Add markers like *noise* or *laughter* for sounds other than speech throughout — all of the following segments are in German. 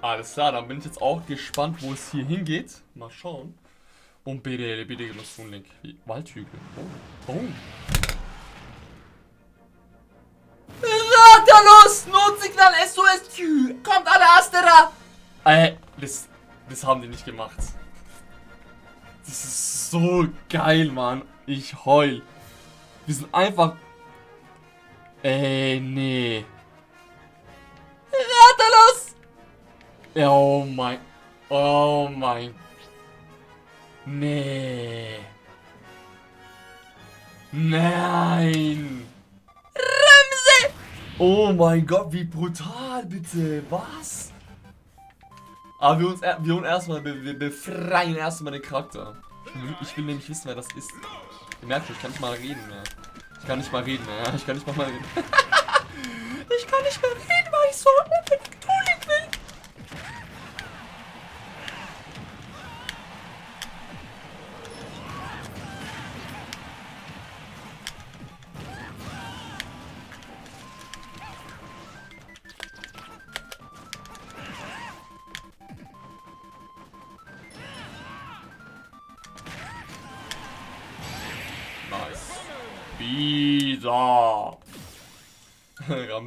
Alles klar, dann bin ich jetzt auch gespannt, wo es hier hingeht. Mal schauen. Und bitte, bitte genutzt Link. Waldhügel. Oh. oh. Raterlos! Notsignal SOS! Kommt alle Astera! Äh, das, das haben die nicht gemacht. Das ist so geil, Mann. Ich heul. Wir sind einfach... Ey, nee. Raterlos! Oh mein... Oh mein... Nee. Nein. Ramse! Oh mein Gott, wie brutal, bitte. Was? Aber wir uns, wir uns erstmal, wir, befreien erstmal den Charakter. Ich will nämlich wissen, wer das ist. Ihr merkt schon, ich kann nicht mal reden mehr. Ich kann nicht mal reden mehr, ich kann nicht mal, mal reden. *laughs* ich kann nicht mehr reden, weil ich so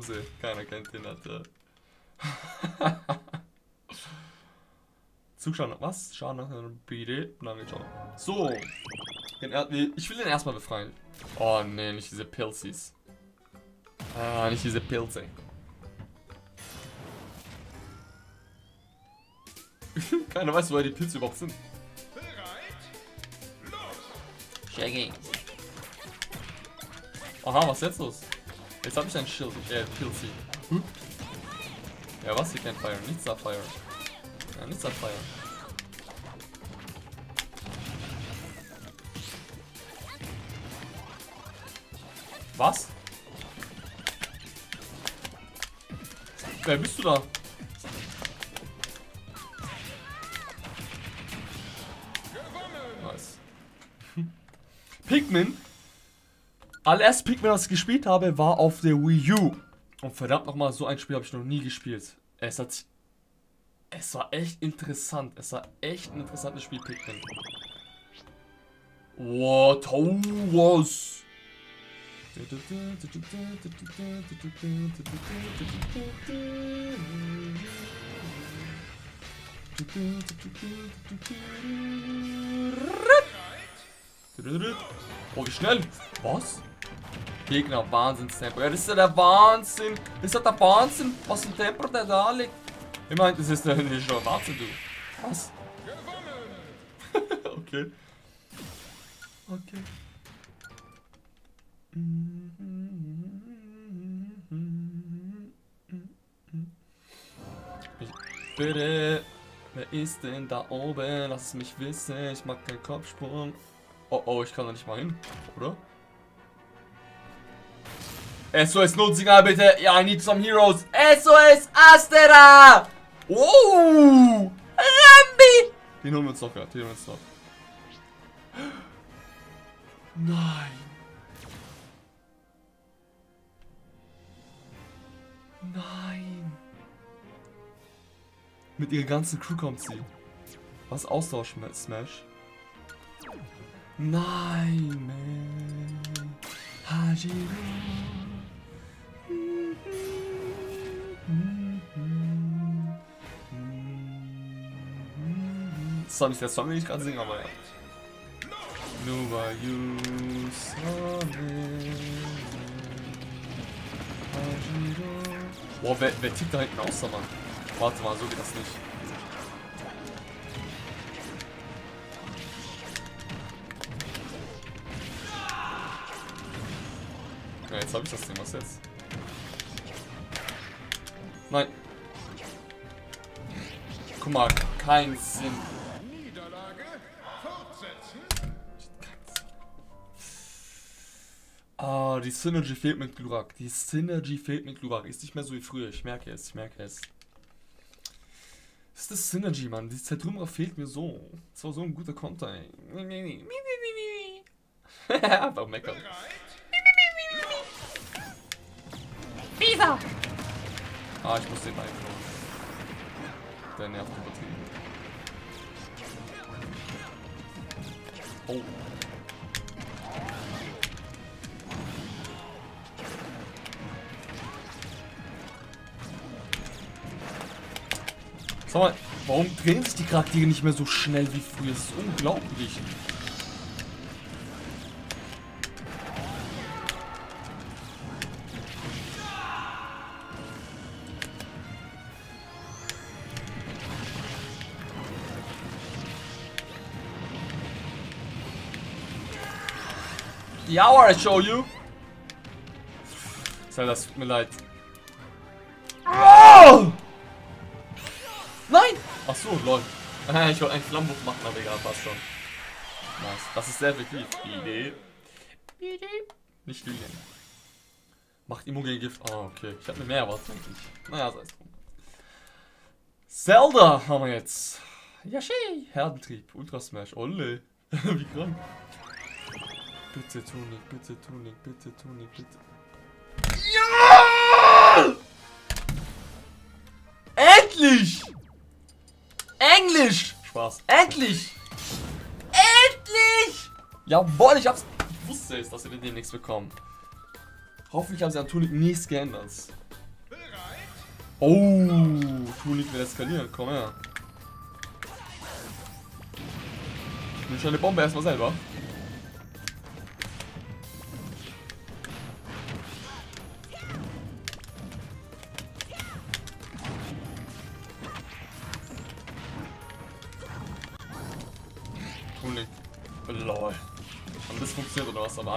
Ramsey, keiner kennt den, Alter. *laughs* Zuschauen, was? Schauen nach einem BD. Lange schauen. So. Ich will den erstmal befreien. Oh ne, nicht diese Pilzis. Ah, nicht diese Pilze. *laughs* Keiner weiß, woher die Pilze überhaupt sind. Shaggy. Aha, was ist jetzt los? Jetzt habe ich ein Shield, äh, Pilzi. Hm? Ja, was? Hier kein Fire. Nichts da Fire. Ja, nichts da Fire. Was? Wer bist du da? Nice. Pikmin Allererst Pikmin, was ich gespielt habe, war auf der Wii U. Und verdammt nochmal, so ein Spiel habe ich noch nie gespielt. Es hat. Es war echt interessant. Es war echt ein interessantes Spiel, Pikmin. Wow, Towers. Oh, wie schnell. Was? Gegner, Wahnsinnstempo. Ja, das ist ja der Wahnsinn. Das ist ja der Wahnsinn, was ein Tempo der da liegt. Ich meine, das ist ja nicht schon Wahnsinn, du. Was? *laughs* okay. Okay. Ich bitte, wer ist denn da oben? Lass es mich wissen, ich mag keinen Kopfsprung. Oh oh, ich kann da nicht mal hin, oder? SOS Notsignal bitte. Ja, I need some heroes. SOS Astera. Oh. Rambi. Den holen wir uns noch, ja. Den holen wir uns noch. Nein. Nein. Mit ihrer ganzen Crew kommt sie. Was austauschen mit Smash? Nein, man. Hajiro. Das ist nicht der Song, den ich gerade singe, aber ja. Nuba you Boah, wer, wer tickt da hinten aus, Mann? Warte mal, so geht das nicht. Ja, jetzt habe ich das Ding, was jetzt? Nein. Guck mal, kein Sinn. Ah, die Synergy fehlt mit Glurak. Die Synergy fehlt mit Glurak. Ist nicht mehr so wie früher. Ich merke es, ich merke es. Das ist das Synergy, Mann. Die Zeitrümmerer fehlt mir so. Das war so ein guter Konter, ey. *laughs* Einfach meckern. Visa! Ah, ich muss den beiden. der nervt übertrieben. Oh. Sag mal, warum drehen sich die Charaktere nicht mehr so schnell wie früher? Das ist unglaublich. Ja, I show you. Sei das tut mir leid. Oh! Nein! Ach so, lol. Ich wollte einen Flammenwurf machen, aber egal, passt schon. Nice. Das ist sehr effektiv. Idee. Idee. Nicht Lilien. Macht Immo gegen Gift. Ah, okay. Ich hab mir mehr erwartet eigentlich. Naja, sei es drum. Zelda haben wir jetzt. Yashi! Herdentrieb. Ultra Smash. Olle. *laughs* Wie krank. Bitte Tunik, bitte Tunik, bitte Tunik, bitte. Ja! Endlich! Englisch! Spaß. Endlich! Endlich! Jawohl, ich hab's. Ich wusste es, dass wir den demnächst bekommen. Hoffentlich haben sie an Tunik nichts geändert. Oh, Tunik will eskalieren. Komm her. Ich bin schon eine Bombe erstmal selber.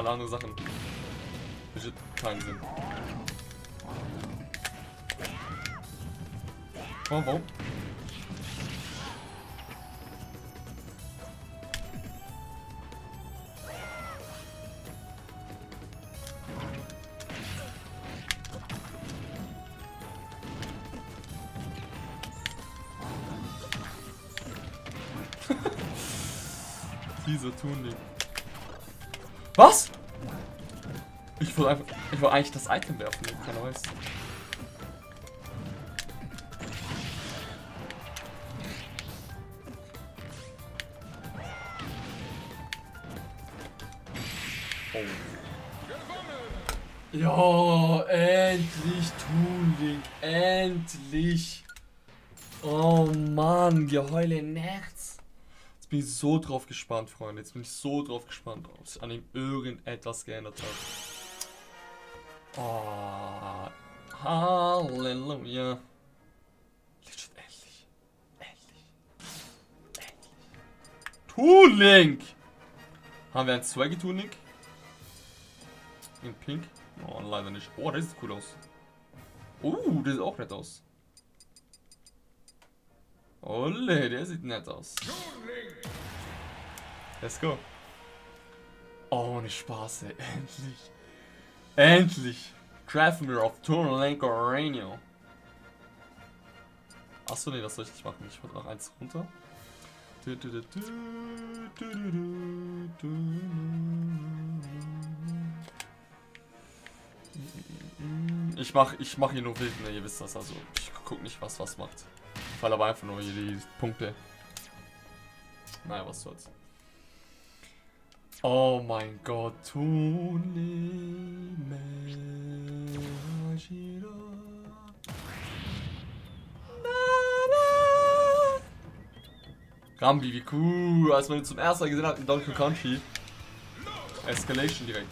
Alle anderen Sachen. Legit keinen Sinn. Oh, warum? *laughs* Dieser Tuning. Was? Ich wollte einfach. Ich wollte eigentlich das Item werfen, keiner weiß. Oh. Ja, endlich Tuning. Endlich. Oh Mann, Geheule nervt's. Jetzt bin ich so drauf gespannt, Freunde. Jetzt bin ich so drauf gespannt, ob sich an ihm irgendetwas geändert hat. Oh, Halleluja. Endlich. Endlich. Endlich. Toon Link! Haben wir ein Swaggy Toon Link? In Pink? Oh, leider nicht. Oh, das sieht cool aus. Oh, das sieht auch nett aus. Olle, der sieht nett aus. Let's go. Oh, nicht Spaß, ey. Endlich. Endlich. Grafmir of Tourlink Oranio. Achso, nee, das soll ich nicht machen. Ich wollte noch eins runter. Ich mach, ich mach hier nur wild, ne, ihr wisst das, also ich guck nicht, was was macht. Ich fall aber einfach nur hier die Punkte. Naja, was soll's. Oh mein Gott. Rambi, wie cool, als man ihn zum ersten Mal gesehen hat in Donkey Kong Country. Escalation direkt.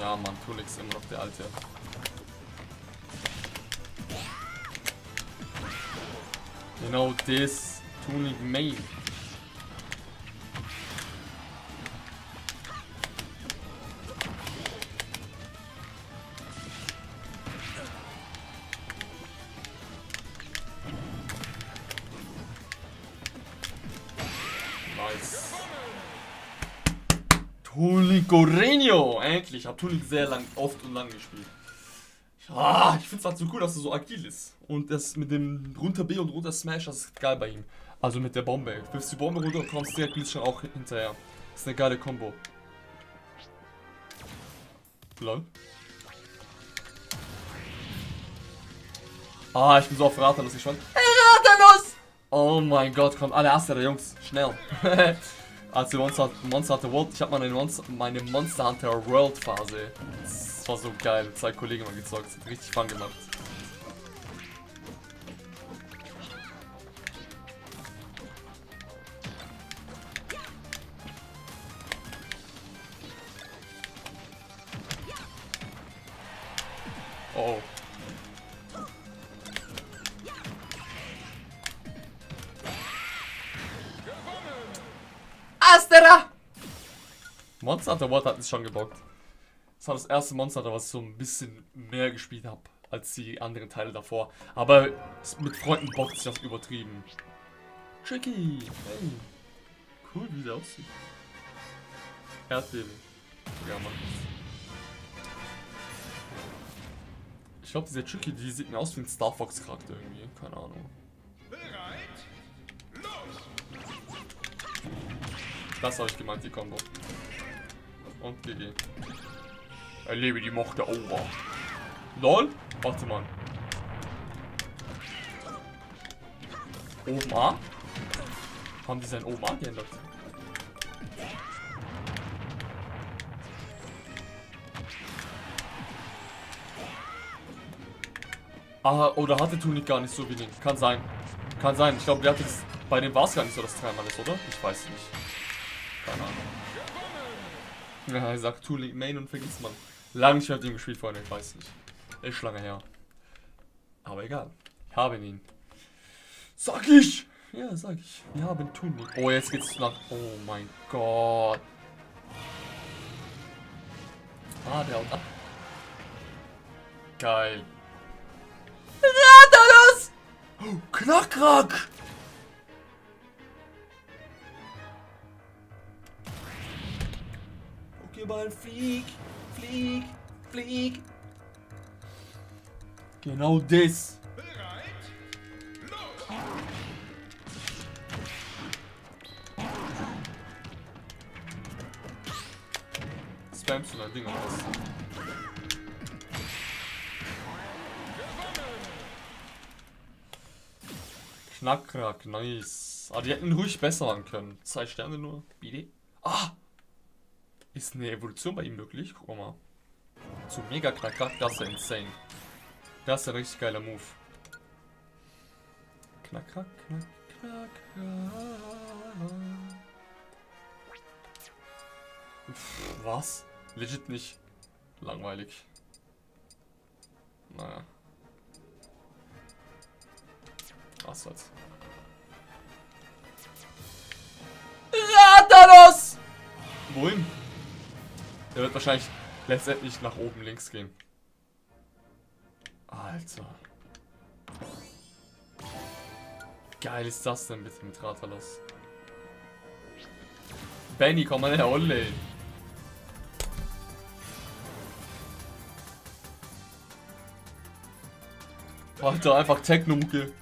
Ja, Mann, Tulix immer noch der alte. This Tunic main. Nice. Tunic Gorenio! Endlich! Ich habe Tunic sehr lang, oft und lang gespielt. Ah, ich find's halt so cool, dass er so agil ist. Und das mit dem runter B und runter Smash, das ist geil bei ihm. Also mit der Bombe. Du wirfst die Bombe runter und kommst direkt schon auch hinterher. Das ist eine geile Combo. Lol. Ah, ich bin so auf Rathalos gespannt. Rathalos! Oh mein Gott, kommt alle erste der Jungs. Schnell. *laughs* Also Monster, Monster Hunter World, ich habe meine, Monster, meine Monster Hunter World Phase. Das war so geil. Zwei Kollegen mal gezockt. Richtig fun gemacht. Oh. Astera! Monster World hat es schon gebockt. Das war das erste Monster was ich so ein bisschen mehr gespielt habe als die anderen Teile davor. Aber mit Freunden bockt sich das übertrieben. Tricky! Hey. Cool, wie der aussieht. Erdbeben. Ja, Mann. Ich glaube, dieser Tricky, die sieht mir aus wie ein Star Fox Charakter irgendwie. Keine Ahnung. Das habe ich gemeint, die Combo. Und GG. Erlebe die Macht der Ober. LOL? Warte mal. Oben A? Haben die sein Oben A geändert? Ah, oder hatte Tunik gar nicht so wenig? Kann sein. Kann sein. Ich glaube, der hatte das, bei dem war es gar nicht so, dass dreimal ist, oder? Ich weiß nicht. Keine Ahnung. Ja, sagt Tooling Main und vergisst man. Lange nicht mit ihm gespielt, Freunde, ich weiß nicht. Ist lange her. Aber egal. Ich habe ihn. Sag ich! Ja, sag ich. Wir haben Tooling. Oh, jetzt geht's nach. Oh mein Gott. Ah, der haut ab. Geil. Radalos! Oh, Knackrack! Pokéball, flieg, flieg, flieg. Genau das. Spammst du dein Ding aus? Knackrack, nice. Ah, die hätten ruhig besser machen können. Zwei Sterne nur. Bitte. Ah! Ist eine Evolution bei ihm möglich? Guck mal. Zu mega Knackrack, das ist ja insane. Das ist ein richtig geiler Move. Knackrack, knack, knack, Pff, Was? Legit nicht. Langweilig. Naja. Was soll's. Ratalos! Wohin? Der wird wahrscheinlich letztendlich nach oben links gehen. Alter. Geil ist das denn bitte mit Ratalos? Benny, komm mal her, Olle. Alter, einfach Techno-Mucke.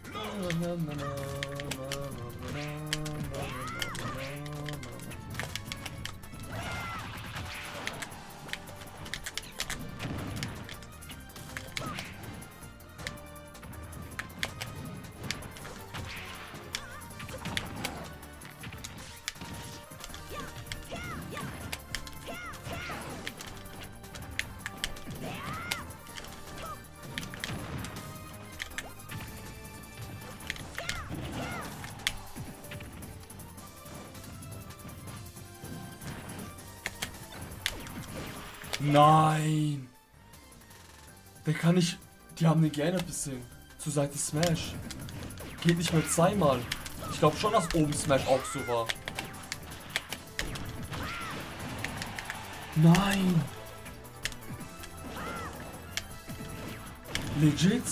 Die haben den geändert bisschen. Zur Seite Smash. Geht nicht mehr zweimal. Ich glaube schon, dass oben Smash auch so war. Nein! Legit?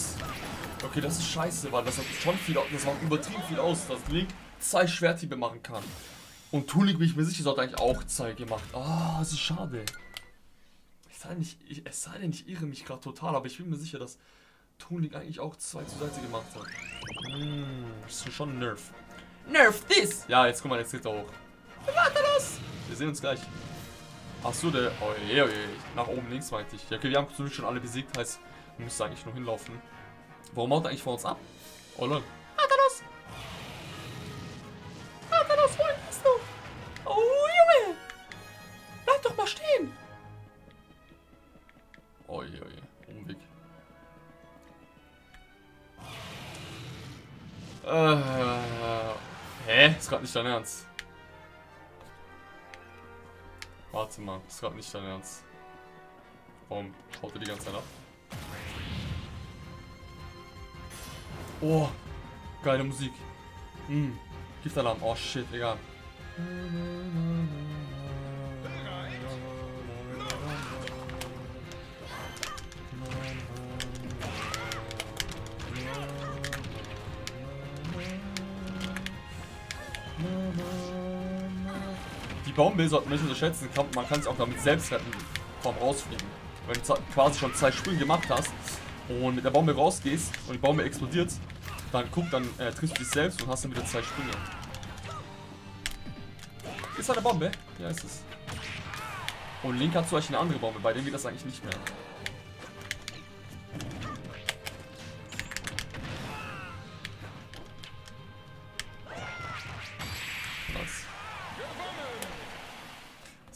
Okay, das ist scheiße, weil das hat schon viel, das macht übertrieben viel aus, dass Link zwei Schwerthiebe machen kann. Und Tulik, bin ich mir sicher, sollte eigentlich auch zwei gemacht. Ah, oh, das ist schade. Es sei, denn, ich, ich, es sei denn, ich irre mich gerade total, aber ich bin mir sicher, dass Tulik eigentlich auch zwei zur Seite gemacht hat. Hm, ist schon ein Nerf. Nerf this! Ja, jetzt guck mal, jetzt geht er hoch. Warte das! Wir sehen uns gleich. Achso, der. Oh je, oh je. Nach oben links meinte ich. Ja, okay, wir haben zumindest schon alle besiegt, heißt, wir müssen eigentlich nur hinlaufen. Warum haut er eigentlich vor uns ab? Oh lol. Grad nicht dein Ernst. Warte mal, ist grad nicht dein Ernst. Warum haut er die ganze Zeit ab? Oh, geile Musik. Hm, Giftalarm. Oh shit, egal. Die Bombe sollte man nicht unterschätzen. Man kann sich auch damit selbst retten, vom Rausfliegen. Wenn du quasi schon zwei Sprünge gemacht hast und mit der Bombe rausgehst und die Bombe explodiert, dann guck, dann äh, triffst du dich selbst und hast dann wieder zwei Sprünge. Ist da eine Bombe? Ja, ist es. Und Link hat zum Beispiel eine andere Bombe, bei dem geht das eigentlich nicht mehr.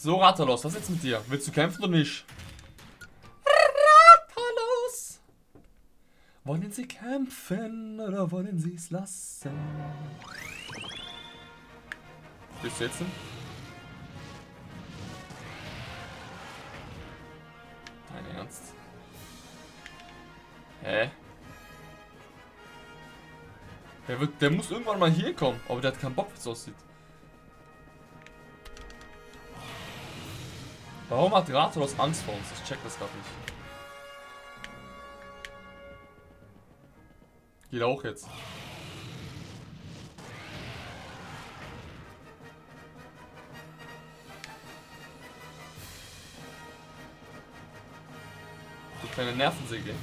So, Ratalos, was ist jetzt mit dir? Willst du kämpfen oder nicht? Ratalos! Wollen Sie kämpfen oder wollen Sie es lassen? Bist du jetzt denn? Dein Ernst? Hä? Der, wird, der muss irgendwann mal hier kommen, aber der hat keinen Bock, wie es aussieht. Warum hat Rathaus Angst vor uns? Ich check das gerade nicht. Geht auch jetzt. Du kleine Nervensäge.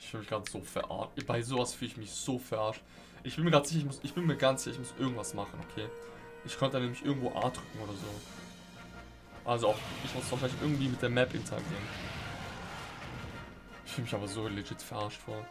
Ich fühle mich gerade so verarscht. Bei sowas fühle ich mich so verarscht. Ich bin mir gerade sicher, ich, muss, ich bin mir ganz sicher, ich muss irgendwas machen, okay? Ich konnte nämlich irgendwo A drücken oder so. Also auch, ich muss wahrscheinlich irgendwie mit der Map interagieren. Ich fühle mich aber so legit verarscht vor.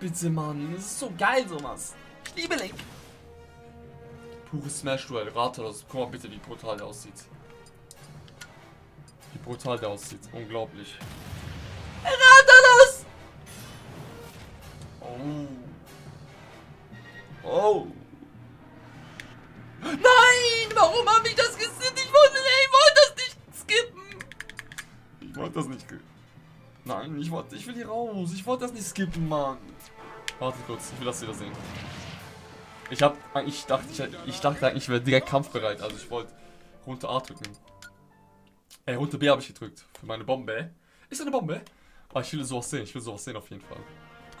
Bitte, Mann. Das ist so geil, sowas. Ich liebe Link. Pures Smash-Duell. Rathaus, guck mal bitte, wie brutal der aussieht. Wie brutal der aussieht. Unglaublich. Atalos! Oh. Oh. Nein! Warum habe ich das gesehen? Ich wollte, ich wollte das nicht skippen! Ich wollte das nicht. ge- Nein, ich wollte. Ich will hier raus. Ich wollte das nicht skippen, Mann. Warte kurz, ich will das wieder sehen. Ich hab. Ich dachte, ich, ich dachte eigentlich, ich wäre direkt kampfbereit. Also ich wollte runter A drücken. Ey, runter B habe ich gedrückt. Für meine Bombe. Ist eine Bombe? Aber ich will sowas sehen. Ich will sowas sehen auf jeden Fall.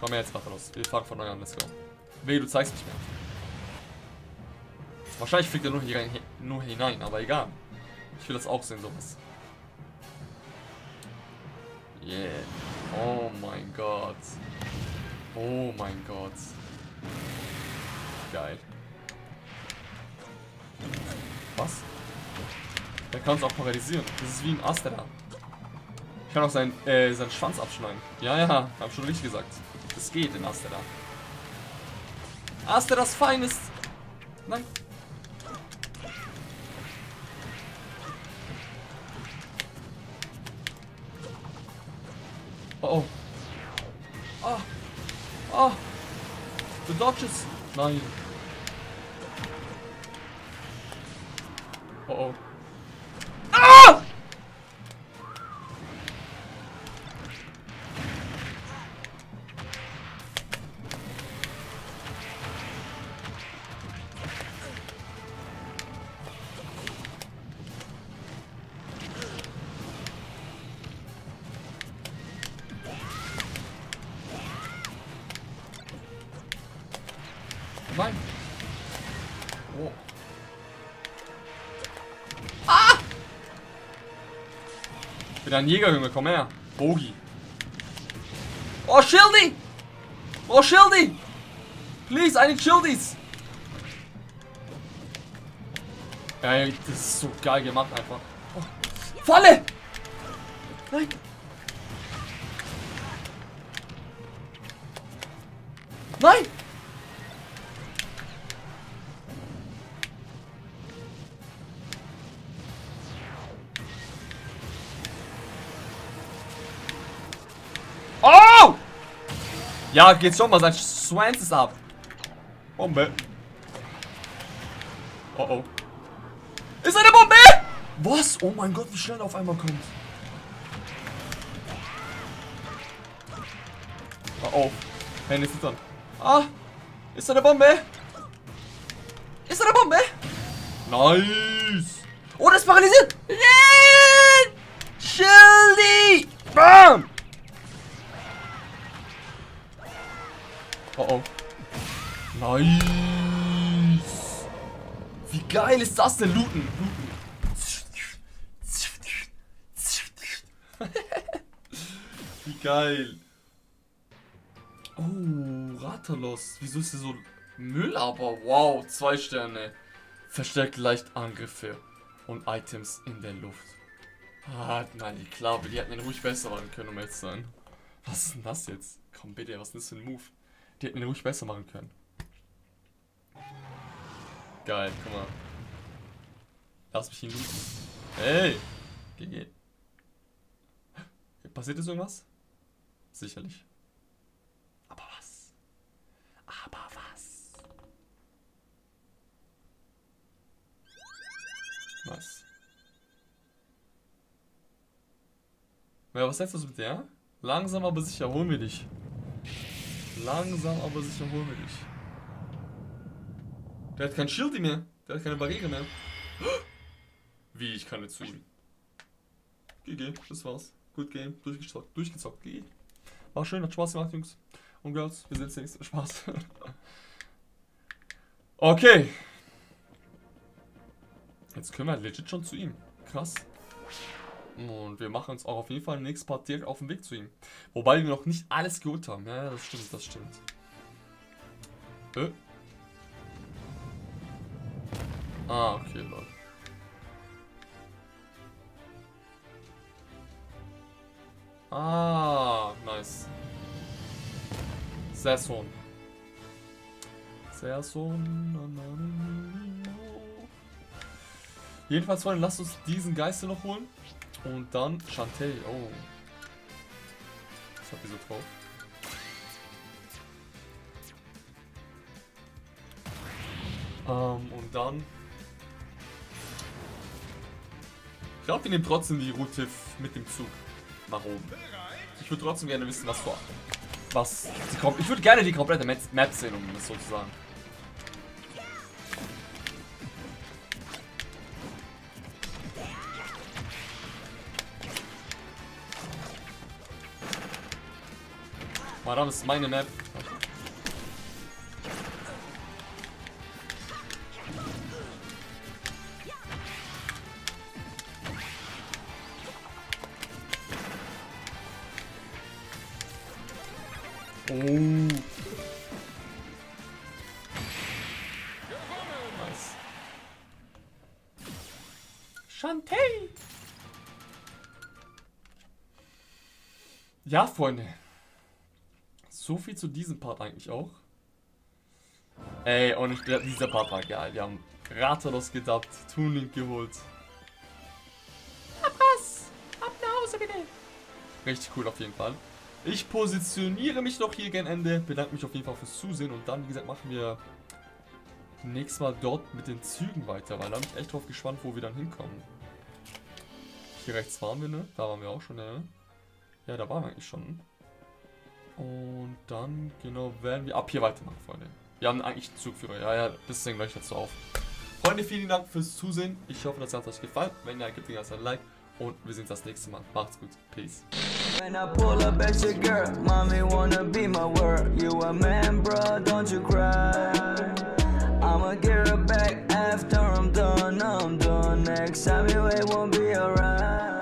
Komm her jetzt, Rathalos. Wir fahren von neu an. Let's go. Wehe, du zeigst nicht mehr. Wahrscheinlich fliegt er nur, hier rein, nur hinein, aber egal. Ich will das auch sehen, sowas. Yeah. Oh mein Gott. Oh mein Gott. Geil. Was? Der kann uns auch paralysieren. Das ist wie ein Astera. Ich kann auch seinen, äh, seinen Schwanz abschneiden. Ja, ja, hab schon richtig gesagt. Das geht in Astera. Asteras Feines. Nein. Dodges. Nein. Oh oh. Bin ein Jäger, Junge. Komm her. Bogi. Oh, Schildi! Oh, Schildi! Please, I need Schildis! Ey, das ist so geil gemacht einfach. Oh. Falle! Nein! Nein! Ja, geht schon mal, sein Swans ist ab. Bombe. Oh oh. Ist eine Bombe! Was? Oh mein Gott, wie schnell er auf einmal kommt. Oh oh. Hände zittern. Ah! Ist eine Bombe? Ist eine Bombe? Nice! Oh, das ist paralysiert! Renn! Schildi! Bam! Oh oh. Nice! Wie geil ist das denn? Looten! Looten! Wie geil! Oh, Ratalos. Wieso ist der so Müll? Aber wow, zwei Sterne. Verstärkt leicht Angriffe und Items in der Luft. Ah, nein, ich glaube, die hätten ihn ruhig besser machen können, um jetzt zu sein. Was ist denn das jetzt? Komm bitte, was ist das für ein Move? Die hätten ihn ruhig besser machen können. Geil, guck mal. Lass mich ihn looten. Hey! GG. Passiert jetzt irgendwas? Sicherlich. Aber was? Aber was? Was? Ja, was sagst du mit der? Langsam aber sicher, hol mir dich. Langsam aber sicher, hol mir dich. Der hat kein Schild mehr. Der hat keine Barriere mehr. Wie, ich kann nicht zu ihm. GG, das war's. Good Game, durchgezockt, durchgezockt, GG. War schön, hat Spaß gemacht, Jungs und Girls. Wir sehen uns nächstes Spaß. *laughs* okay. Jetzt können wir legit schon zu ihm. Krass. Und wir machen uns auch auf jeden Fall im nächsten Part direkt auf den Weg zu ihm. Wobei wir noch nicht alles geholt haben. Ja, das stimmt, das stimmt. Äh. Ah, okay, Leute. Ah, nice. Sasson. Sasson. Jedenfalls, Freunde, lasst uns diesen Geist noch holen. Und dann Shantae. Oh. Was hat die so drauf? Ähm, und dann. Ich glaube, wir nehmen trotzdem die Route mit dem Zug nach oben. Ich würde trotzdem gerne wissen, was vor. Was. ich würde gerne die komplette Map sehen, um das so zu sagen. Das ist meine Map. Oh. Ja, Freunde. So viel zu diesem Part eigentlich auch. Ey, und ich, dieser Part war geil. Wir haben Ratalos gedappt, Tuning geholt. Abras! Ab nach Hause bitte! Richtig cool auf jeden Fall. Ich positioniere mich noch hier gegen Ende. Bedanke mich auf jeden Fall fürs Zusehen. Und dann, wie gesagt, machen wir nächstes Mal dort mit den Zügen weiter. Weil da bin ich echt drauf gespannt, wo wir dann hinkommen. Hier rechts waren wir, ne? Da waren wir auch schon, ne? Ja, da waren wir eigentlich schon. Und dann, genau, werden wir ab hier weitermachen, Freunde. Wir haben eigentlich einen Zugführer. Ja, ja, das sehen gleich dazu auf. Freunde, vielen Dank fürs Zusehen. Ich hoffe, das hat euch gefallen. Wenn ja, gebt den Ganzen ein Like. Und wir sehen uns das nächste Mal. Macht's gut. Peace. When I pull up at your girl, mommy wanna be my word. You a man, bro, don't you cry. I'ma get her back after I'm done, I'm done. Next time you, it won't be alright.